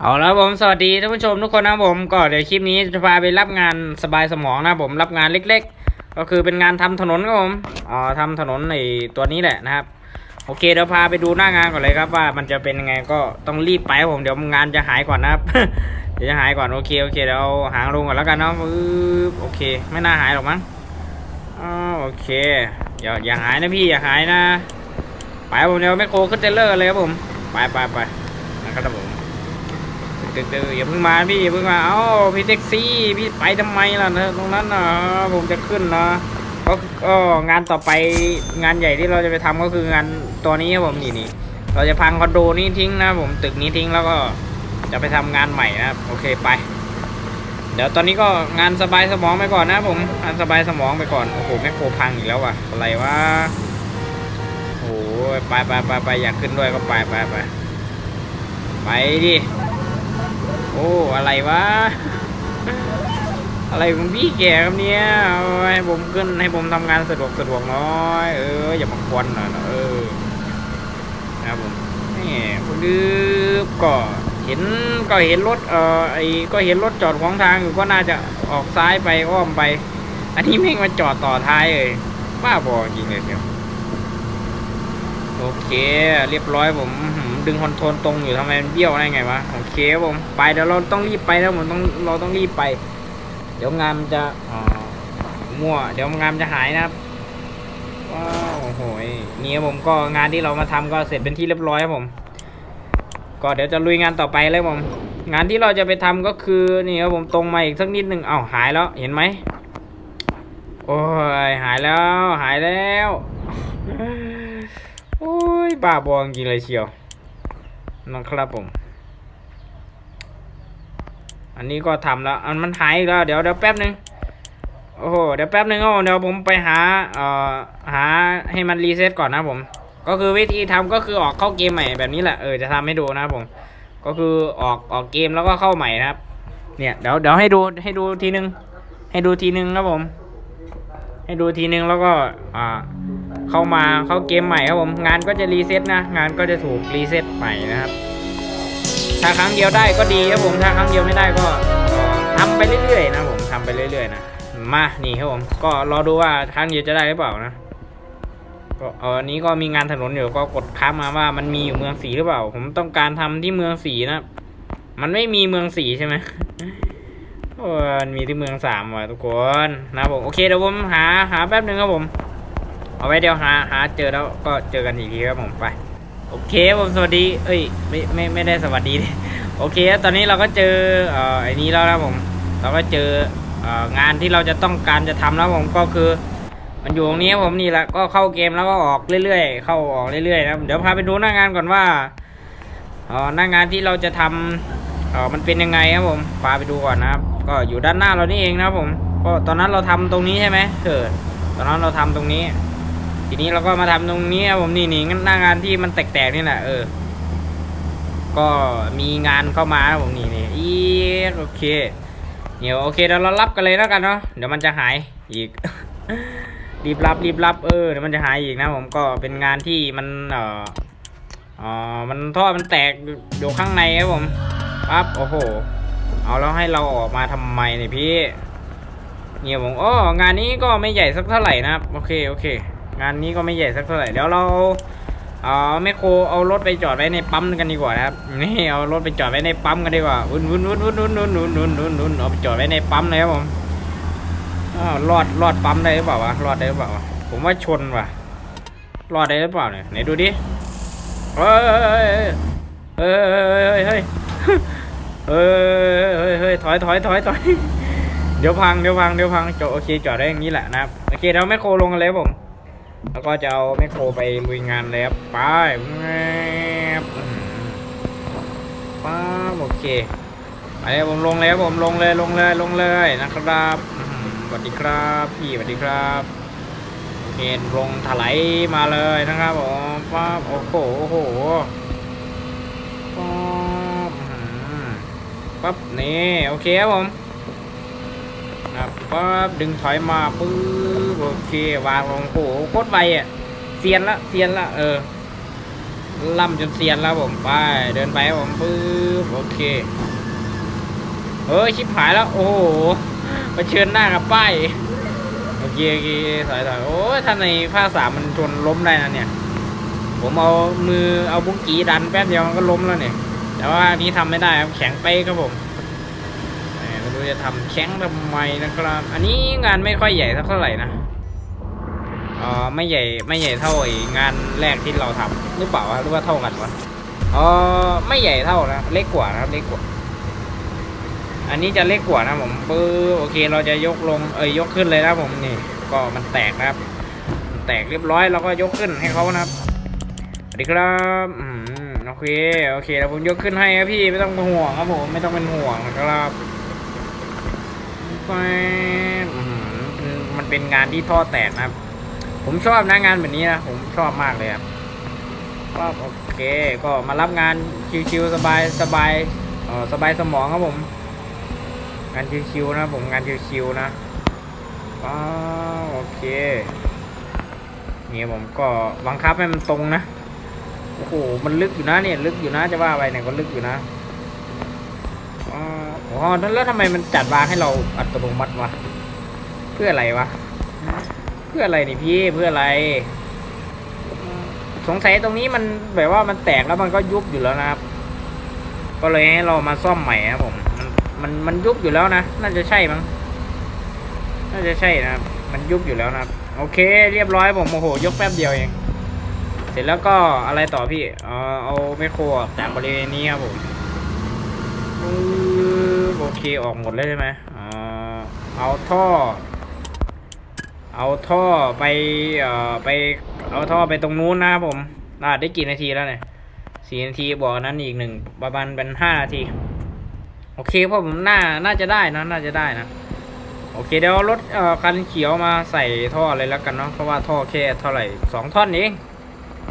เอาแล้วผมสวัสดีท่านผู้ชมทุกคนนะผมก็เดี๋ยวคลิปนี้จะพาไปรับงานสบายสมองนะผมรับงานเล็ก ๆ ก็คือเป็นงานทำถนนครับผมอ๋อทำถนนในตัวนี้แหละนะครับ โอเคเดี๋ยวพาไปดูหน้างานก่อนเลยครับว่ามันจะเป็นยังไงก็ต้องรีบไปผมเดี๋ยวงานจะหายก่อนนะครับเดี๋ยวจะหายก่อนโอเคโอเคเดี๋ยวเอาหางลงก่อนแล้วกันเนาะโอเค ไม่น่าหายหรอกมั้งอ๋อโอเคอย่าอย่าหายนะพี่อย่าหายนะไปผมเดี๋ยวแมคโครขึ้น trailer เลยครับผมไปไปไป ตึกๆอย่าเพิ่งมาพี่อย่าเพิ่งมาเอ้าพี่แท็กซี่พี่ไปทำไมล่ะนะตรงนั้นนะผมจะขึ้นนะก็ก็งานต่อไปงานใหญ่ที่เราจะไปทำก็คืองานตัวนี้ครับผมนี่นี่เราจะพังคอนโดนี้ทิ้งนะผมตึกนี้ทิ้งแล้วก็จะไปทำงานใหม่นะโอเคไป เดี๋ยวตอนนี้ก็งานสบายสมองไปก่อนนะผมงานสบายสมองไปก่อนโอ้โหแมคโครพังอีกแล้วว่ะอะไรวะโอ้ยไปไปไปไปอยากขึ้นด้วยก็ไปไปไปไปดิ โอ้อะไรวะ อะไรของพี่แกครับเนี่ยให้ผมขึ้นให้ผมทำงานสะดวกสะดวกน้อย เอออย่ามาควนหน่อยนะเออนะครับผมนี่ดื้อก็เห็นก็เห็นรถเออไอ้ก็เห็นรถจอดขวางทางอยู่ก็น่าจะออกซ้ายไปอ้อมไป อันนี้แม่งมาจอดต่อท้ายเลยบ้าบอจริงเลยเดียวโอเค เรียบร้อยผม ดึงคอนโทรลตรงอยู่ทำไมมันเบี้ยวได้ไงวะโอเคผมไปเดี๋ยวเราต้องรีบไปแล้วผมต้องเราต้องรีบไป เดี๋ยวงานมันจะอ่ามั่วเดี๋ยวงานมันจะหายนะครับว้าวโอ้โหนี่ครับผมก็งานที่เรามาทำก็เสร็จเป็นที่เรียบร้อยครับผม ก็เดี๋ยวจะลุยงานต่อไปเลยผมงานที่เราจะไปทำก็คือนี่ครับผมตรงมาอีกสักนิดหนึ่งเอ้าหายแล้วเห็นไหมโอ้ยหายแล้วหายแล้ว โอ้ยบ้าบอจริงเลยเชียว นะครับผม อันนี้ก็ทำแล้ว อันมันหายอีกแล้ว เดี๋ยวเดี๋ยวแป๊บหนึ่งโอ้โห เดี๋ยวแป๊บหนึ่งโอ้เดี๋ยวผมไปหา เอ่อ หาให้มันรีเซ็ตก่อนนะผม ก็คือวิธีทำก็คือออกเข้าเกมใหม่แบบนี้แหละ เออ จะทำให้ดูนะครับผม ก็คือออกออกเกมแล้วก็เข้าใหม่นะครับ เนี่ย เดี๋ยวเดี๋ยวให้ดูให้ดูทีนึง ให้ดูทีนึงครับผม ให้ดูทีนึงแล้วก็ อ่า เข้ามาเข้าเกมใหม่ครับผมงานก็จะ reset นะ งานก็จะถูก reset ใหม่นะครับ ถ้าครั้งเดียวได้ก็ดีครับผมถ้าครั้งเดียวไม่ได้ก็ก็ทำไปเรื่อยๆนะผมทำไปเรื่อยๆนะมานี่ครับผมก็รอดูว่าครั้งเดียวจะได้หรือเปล่านะก็เออนี้ก็มีงานถนนอยู่ก็กดค้นหาว่ามันมีอยู่เมืองสีหรือเปล่า ผมต้องการทำที่เมืองสีนะมันไม่มีเมืองสีใช่ไหมมันมีที่เมืองสามว่ะทุกคนนะผมโอเคเดี๋ยวผมหาหาแป๊บหนึ่งครับผม เอาไว้เดี๋ยวหาหาเจอแล้วก็เจอกันอีกทีครับผมไป โอเคผมสวัสดี เอ้ยไม่ไม่ไม่ได้สวัสดี โอเคตอนนี้เราก็เจอเอ่อไอ้นี้แล้วนะผม เราก็เจอเอ่องานที่เราจะต้องการจะทำแล้วผมก็คือ มันอยู่ตรงนี้ครับผมนี่แหละก็เข้าเกมแล้วก็ออกเรื่อยๆเข้าออกเรื่อยๆนะเดี๋ยวพาไปดูหน้างานก่อนว่าเอ่อหน้างานที่เราจะทำเอ่อมันเป็นยังไงครับผมพาไปดูก่อนนะครับ ก็อยู่ด้านหน้าเรานี่เองนะครับผมก็ตอนนั้นเราทำตรงนี้ใช่ไหมเออตอนนั้นเราทำตรงนี้ ทีนี้เราก็มาทำตรงนี้ครับผมนี่นี่หน้างานที่มันแตกๆนี่แหละเออ ก็มีงานเข้ามาครับผมนี่นี่อีโอเค เดี๋ยวโอเคเดี๋ยวเรารับกันเลยแล้วกันเนาะเดี๋ยวมันจะหายอีก รีบรับรีบรับเออเดี๋ยวมันจะหายอีกนะผมก็เป็นงานที่มันเอ่อเอ่อมันท่อมันแตกอยู่ข้างในครับผมปั๊บโอ้โห เอาแล้วให้เราออกมาทำไมเนี่ยพี่เนี่ยผมอ๋องานนี้ก็ไม่ใหญ่สักเท่าไหร่นะครับ โอเค โอเค งานนี้ก็ไม่ใหญ่สักเท่าไหร่เดี๋ยวเราเอาแมคโครเอารถไปจอดไว้ในปั๊มกันดีกว่านะครับนี่เอารถไปจอดไว้ในปั๊มกันดีกว่าวุ่นวุ่นวุ่นวุ่นวุ่นวุ่นวุ่นวุ่นวุ่นวุ่นเอาไปจอดไว้ในปั๊มเลยครับผมรอดรอดปั๊มได้หรือเปล่าวะรอดได้หรือเปล่าวะผมว่าชนว่ะรอดได้หรือเปล่าเนี่ยไหนดูดิเฮ้ยเฮ้ยเฮ้ยเฮ้ยเฮ้ยเฮ้ยเฮ้ยถอยถอยถอยถอยเดี๋ยวพังเดี๋ยวพังเดี๋ยวพังจอดโอเคจอดได้อย่างนี้แหละนะครับโอเคเราแมคโครลงกันเลยผม แล้วก็จะเอาแมคโครไปลุยงานเลยครับไปแมบป้าโอเคไปผมลงเลยครับผมลงเลยลงเลยลงเลยนะครับสวัสดีครับพี่สวัสดีครับโอเคลงถลายมาเลยนะครับผมป้าโอ้โหโอ้โหป้าบอื้อหือปั๊บนี่โอเคครับผม ครับปั๊บดึงถอยมาปึ๊บโอเควางลงโอ้โหโคตรไวอะเซียนละเซียนละเออล่ำจนเซียนแล้วผมไป เดินไปผมปึ๊บโอเคเฮ้ยชิบหายแล้ว โอ้โหมาเชิญหน้ากับป้ายโอเคโอเคถอยถอยโอ้ยถ้าในภาคสามมันชนล้มได้นะเนี่ย ผมเอามือเอาบุ้งกีดันแป๊บเดียวมันก็ล้มแล้วเนี่ย แต่ว่านี้ทำไม่ได้ครับแข็งไปครับผม จะทำแข็งทำไมนะครับ อันนี้งานไม่ค่อยใหญ่สักเท่าไหร่นะอ๋อไม่ใหญ่ไม่ใหญ่เท่าไอ้งานแรกที่เราทำหรือเปล่าหรือว่าเท่ากันวะอ๋อไม่ใหญ่เท่านะเล็กกว่านะเล็กกว่า อันนี้จะเล็กกว่านะผมปื้อโอเคเราจะยกลงเอ้ยยกขึ้นเลยนะผมนี่ ก็มันแตกนะครับ แตกเรียบร้อยเราก็ยกขึ้นให้เขานะครับสวัสดีครับอืมโอเคโอเคแล้วผมยกขึ้นให้ครับพี่ไม่ต้องเป็นห่วงครับผมไม่ต้องเป็นห่วงนะครับ ไฟอืมมันเป็นงานที่ท่อแตกนะครับ ผมชอบนะงานแบบนี้นะ ผมชอบมากเลยครับก็โอเค ก็มารับงานชิวๆสบายสบายเออสบายสมองครับผม งานชิวๆนะผมงานชิวๆนะก็โอเคนี่ผมก็บังคับให้มันตรงนะโอ้โหมันลึกอยู่นะเนี่ย ลึกอยู่นะจะว่าไปเนี่ยก็ลึกอยู่นะ อ๋อโอ้โหแล้วทำไมมันจัดวางให้เราอัตโนมัติวะ เพื่ออะไรวะ เพื่ออะไรนี่พี่เพื่ออะไร สงสัยตรงนี้มันแบบว่ามันแตกแล้วมันก็ยุบอยู่แล้วนะครับ ก็เลยให้เรามาซ่อมใหม่ครับผม มันมันมันยุบอยู่แล้วนะ น่าจะใช่มั้ง น่าจะใช่นะครับ มันยุบอยู่แล้วนะครับ โอเค เรียบร้อยผมโอ้โห ยกแป๊บเดียวเอง เสร็จแล้วก็อะไรต่อพี่ เอาเอาไมโครจากบริเวณนี้ครับผม โอเคออกหมดเลยใช่ไหมอ่าเอาท่อ เอาท่อไปเอ่อไปเอาท่อไปตรงนู้นนะครับผมอ่าได้กี่นาทีแล้วเนี่ยสี่นาทีบอกนั้นอีกหนึ่งประมาณเป็นห้านาที โอเคเพราะผมน่าน่าจะได้นะน่าจะได้นะโอเคเดี๋ยวรถเอ่อคันเขียวมาใส่ท่อเลยแล้วกันเนาะเพราะว่าท่อแค่เท่าไหร่สองท่อนเอง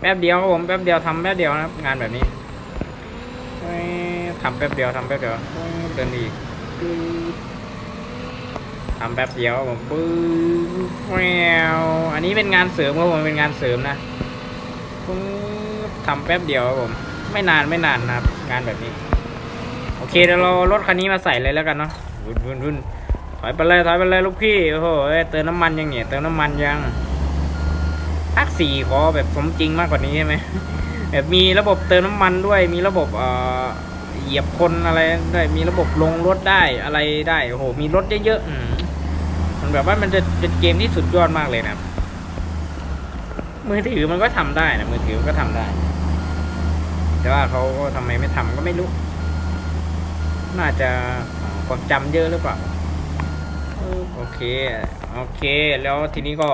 แป๊บเดียวครับผมแป๊บเดียวทำแป๊บเดียวนะงานแบบนี้ทำแป๊บเดียวทำแป๊บเดียว เอ้ยเดินอีกปึ๊บทำแป๊บเดียวครับผมปึ๊บแววอันนี้เป็นงานเสริมครับผมเป็นงานเสริมนะปึ๊บทำแป๊บเดียวครับผม ไม่นานไม่นานนะครับ งานแบบนี้ โอเคเดี๋ยวเรารถคันนี้มาใส่เลยแล้วกันเนาะวุ่นวุ่นวุ่นถอยไปเลยถอยไปเลยลูกพี่โอ้โหเอ้ยเติมน้ำมันยังเนี่ยเติมน้ำมันยังภาคสี่ขอแบบสมจริงมากกว่านี้ใช่ไหมแบบมีระบบเติมน้ำมันด้วยมีระบบเอ่อ เหยียบคนอะไรได้มีระบบลงรถได้อะไรได้โอ้โหมีรถเยอะๆอืมมันแบบว่ามันจะเป็นเกมที่สุดยอดมากเลยนะมือถือมันก็ทำได้นะมือถือมันก็ทำได้ แต่ว่าเขาก็ทำไมไม่ทำก็ไม่รู้ น่าจะความจำเยอะหรือเปล่าโอเคโอเค แล้วทีนี้ก็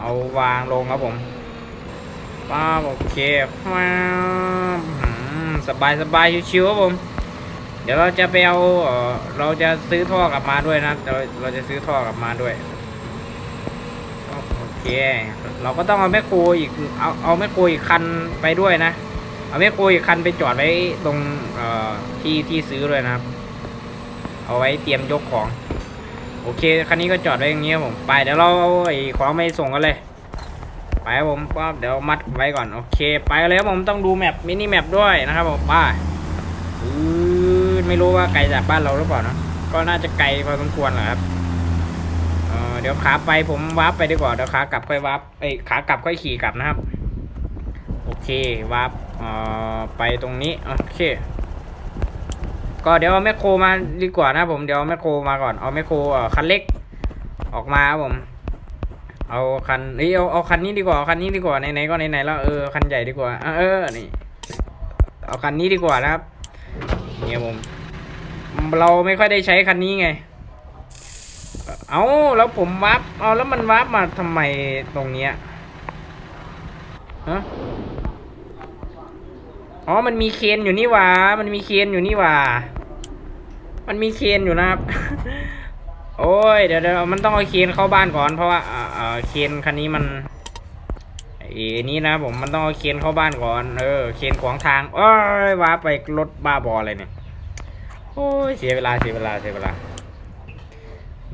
เอาวางลงครับผมป้าโอเคว้า สบายสบายชิวๆครับผม เดี๋ยวเราจะไปเอาเราจะซื้อท่อกลับมาด้วยนะเราเราจะซื้อท่อกลับมาด้วยโอเค เราก็ต้องเอาแมคโครอีกเอาเอาแมคโครอีกคันไปด้วยนะ เอาแมคโครอีกคันไปจอดไว้ตรงที่ที่ซื้อด้วยนะครับเอาไว้เตรียมยกของ โอเคคันนี้ก็จอดไว้อย่างเงี้ยผมไปเดี๋ยวเราเอาไอ้ของไปส่งกันเลย ไปผมปั๊บเดี๋ยวมัดไว้ก่อนโอเค ไปกันเลยครับผมต้องดู map mini map ด้วยนะครับผมไป้าไม่รู้ว่าไกลจากบ้านเราหรือเปล่านะก็น่าจะไกลพอสมควรแหละครับเออเดี๋ยวขาไปผม warp ไปดีกว่าเดี๋ยวขากลับค่อย warp เอ้ขากลับค่อยขี่กลับนะครับ โอเค warp อ่อไปตรงนี้โอเค ก็เดี๋ยวเอาแมคโครมาดีกว่านะผมเดี๋ยวเอาแมคโครมาก่อนเอาแมคโครอ่อคันเล็ก ออกมาครับผม เอาคันเอ้ยเอาเอาคันนี้ดีกว่าเอาคันนี้ดีกว่าไหนๆก็ไหนๆแล้วเออคันใหญ่ดีกว่าเออนี่เอาคันนี้ดีกว่านะครับเนี่ยผมเราไม่ค่อยได้ใช้คันนี้ไง เอาแล้วผม warp เอาแล้วมัน warp มาทำไมตรงเนี้ยฮะอ๋อ มันมีเคนอยู่นี่ว่า มันมีเคนอยู่นี่ว่า มันมีเคนอยู่นะครับ โอ้ยเดี๋ยวเดี๋ยวมันต้องเอาเคนเข้าบ้านก่อนเพราะว่าเออเคนคันนี้มันอ้นี้นะผมมันต้องเอาเคนเข้าบ้านก่อนเออเคนขวางทางโอ้ยว้าไปรถบ้าบออะไรเนี่ยโอ้ยเสียเวลาเสียเวลาเสียเวลา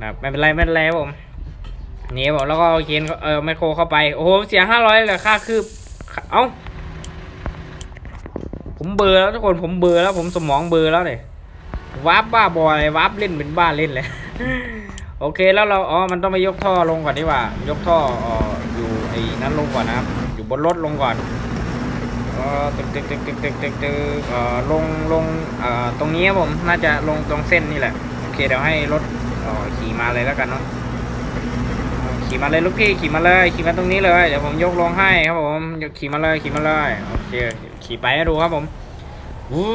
นะครับไม่เป็นไรไม่เป็นไรผมนี่บอกแล้วก็เอาเคนเออไมโครเข้าไปโอ้โหเสียห้าร้อยเลยค่าคืบเอ้าผมเบอร์แล้วทุกคนผมเบอร์แล้วผมสมองเบอร์แล้วเนี่ย warp บ้าบอ warp เล่นเป็นบ้าเล่นเลย โอเคแล้วเราอ๋อมันต้องไปยกท่อลงก่อนดีกว่า ยกท่อออยู่ไอ้นั้นลงก่อนนะครับ อยู่บนรถลงก่อนเออตึกตึกตึกตึกตึกตึกตึกเออลงลงเออตรงนี้ครับผมน่าจะลงตรงเส้นนี่แหละโอเคเดี๋ยวให้รถออขี่มาเลยแล้วกันเนาะขี่มาเลยลูกพี่ขี่มาเลยขี่มาตรงนี้เลยเดี๋ยวผมยกลงให้ครับผมยกขี่มาเลยขี่มาเลยโอเคขี่ไปให้ดูครับผมวู้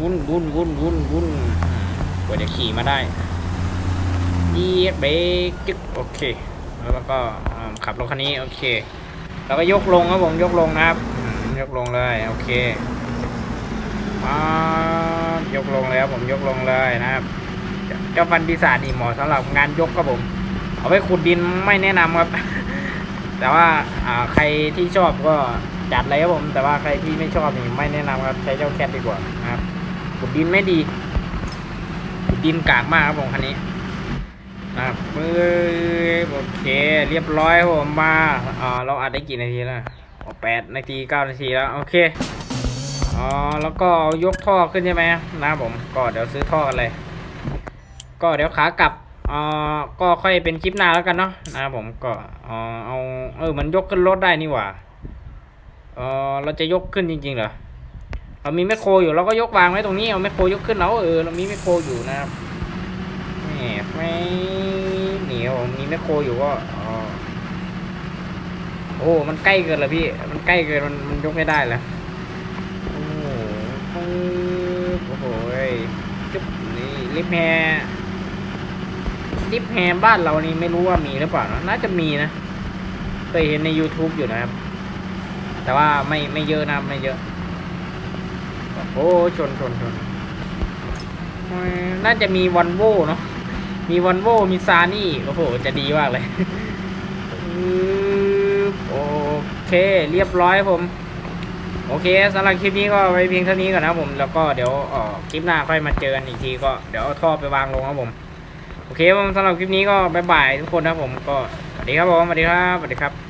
วุ่นวุ่นวุ่นวุ่นวุ่น กว่าจะขี่มาได้เยียบเบรกจึ๊กโอเค แล้วก็ขับรถคันนี้โอเค แล้วก็ยกลงครับผมยกลงนะครับ ยกลงเลยโอเคมายกลงเลยครับผมยกลงเลยนะครับ เจ้าฟันปีศาจนี่เหมาะสำหรับงานยกครับผม เอาไว้ขุดดินไม่แนะนำครับ แต่ว่าใครที่ชอบก็จัดเลยครับผม แต่ว่าใครที่ไม่ชอบนี่ไม่แนะนำครับใช้เจ้าแคทดีกว่านะครับขุดดินไม่ดี ดินกากมากครับผมคันนี้นะครับมือโอเค เรียบร้อยผมมาอ่าเราอัดได้กี่นาทีแล้วแปดนาทีเก้านาทีแล้วโอเคอ๋อแล้วก็ยกท่อขึ้นใช่ไหมนะผมก็เดี๋ยวซื้อท่อกันเลย ก็เดี๋ยวขากลับอ่อก็ค่อยเป็นคลิปหน้าแล้วกันเนาะนะผมก็เอ่อเอาเออมันยกขึ้นรถได้นี่หว่าเออเราจะยกขึ้นจริงๆเหรอ เรามีแมคโครอยู่เราก็ยกวางไว้ตรงนี้เอาแมคโครยกขึ้นแล้วเออเรามีแมคโครอยู่นะครับแหมไม่เหนียวมีแมคโครอยู่ก็อ๋อโอ้มันใกล้เกินแล้วพี่ มันใกล้เกินมันมันยกไม่ได้แล้วโอ้โหโอ้โหจุ๊บนี่ Liebherr Liebherr บ้านเรานี่ไม่รู้ว่ามีหรือเปล่านะน่าจะมีนะเคยเห็นใน YouTube อยู่นะครับ แต่ว่าไม่ไม่เยอะนะไม่เยอะ โอ้ชนชนชนน่าจะมีวันโวเนาะมีวันโวมีซานี่โอ้โห จะดีมากเลยโอเค เรียบร้อยผม โอเคสำหรับคลิปนี้ก็ไว้เพียงเท่านี้ก่อนนะผม แล้วก็เดี๋ยวอ่อคลิปหน้าค่อยมาเจอกันอีกทีก็เดี๋ยวเอาท่อไปวางลงครับผม โอเคผมสำหรับคลิปนี้ก็บายบายทุกคนนะผมก็สวัสดีครับผมสวัสดีครับสวัสดีครับ